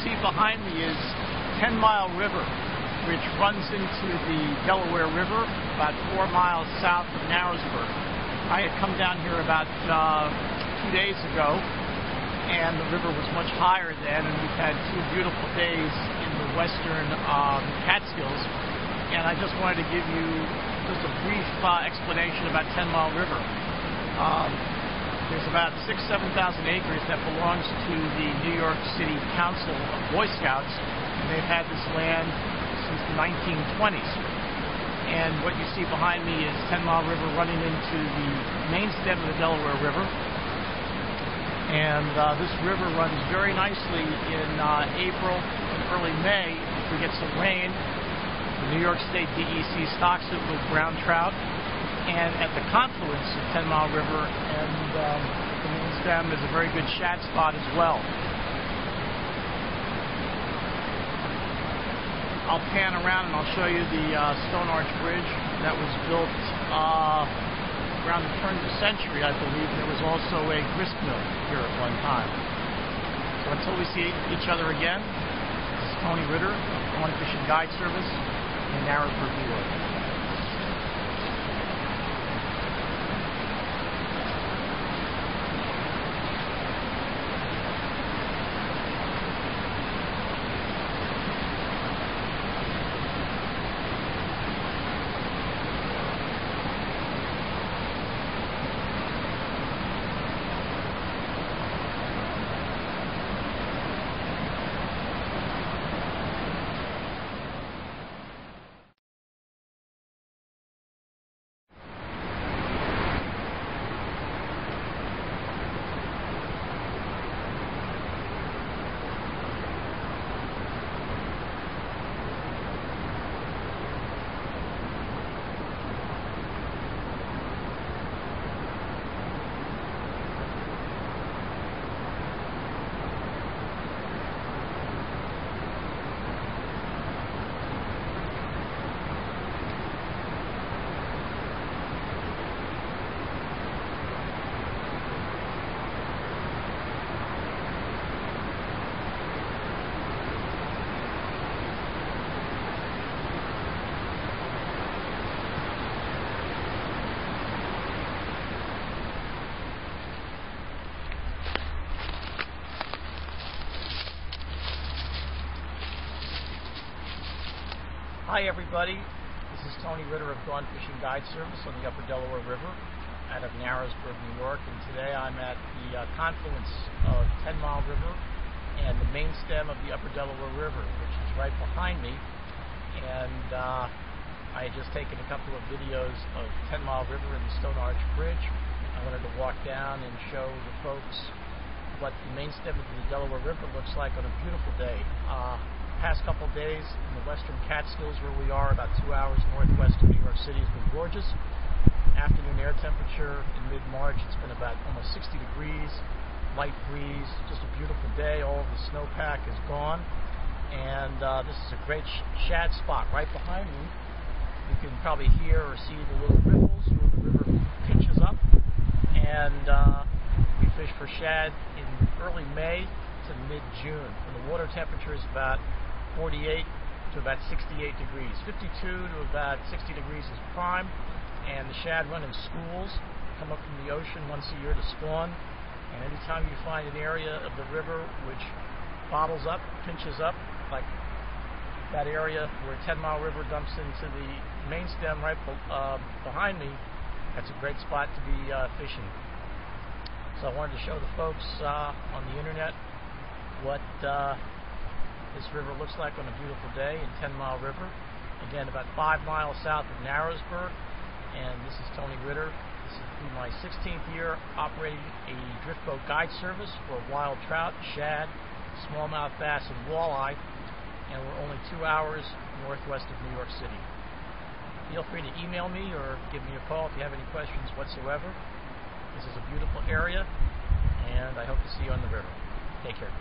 see behind me is Ten Mile River, which runs into the Delaware River about four miles south of Narrowsburg. I had come down here about uh, two days ago, and the river was much higher then, and we've had two beautiful days in the western um, Catskills. And I just wanted to give you just a brief uh, explanation about Ten Mile River. Um, there's about six, seven thousand acres that belongs to the New York City Council of Boy Scouts, and they've had this land since the 1920s. And what you see behind me is Ten Mile River running into the main stem of the Delaware River. And uh, this river runs very nicely in uh, April and early May. If we get some rain, the New York State DEC stocks it with brown trout and at the confluence of Ten Mile River and um, the main stem is a very good shad spot as well. I'll pan around and I'll show you the uh, Stone Arch Bridge that was built uh, around the turn of the century, I believe. There was also a grist mill here at one time. So until we see each other again, this is Tony Ritter Gone Fishing Guide Service in Narrowsburg, New York. Hi everybody, this is Tony Ritter of Gone Fishing Guide Service on the Upper Delaware River out of Narrowsburg, New York, and today I'm at the uh, confluence of Ten Mile River and the main stem of the Upper Delaware River, which is right behind me. And uh, I had just taken a couple of videos of Ten Mile River and the Stone Arch Bridge. I wanted to walk down and show the folks what the main stem of the Delaware River looks like on a beautiful day. Uh, past couple days in the western Catskills, where we are, about two hours northwest of New York City, has been gorgeous. Afternoon air temperature in mid March, it's been about almost 60 degrees, light breeze, just a beautiful day. All the snowpack is gone, and uh, this is a great sh- shad spot right behind me. You can probably hear or see the little ripples where the river pinches up, and uh, we fish for shad in early May to mid June, and the water temperature is about 48 to about 68 degrees. 52 to about 60 degrees is prime, and the shad run in schools, come up from the ocean once a year to spawn. And anytime you find an area of the river which bottles up, pinches up, like that area where Ten Mile River dumps into the main stem right uh, behind me, that's a great spot to be uh, fishing. So I wanted to show the folks uh, on the internet what uh, this river looks like on a beautiful day in Ten Mile River. Again, about five miles south of Narrowsburg. And this is Tony Ritter. This is my 16th year operating a drift boat guide service for wild trout, shad, smallmouth bass, and walleye. And we're only two hours northwest of New York City. Feel free to email me or give me a call if you have any questions whatsoever. This is a beautiful area, and I hope to see you on the river. Take care.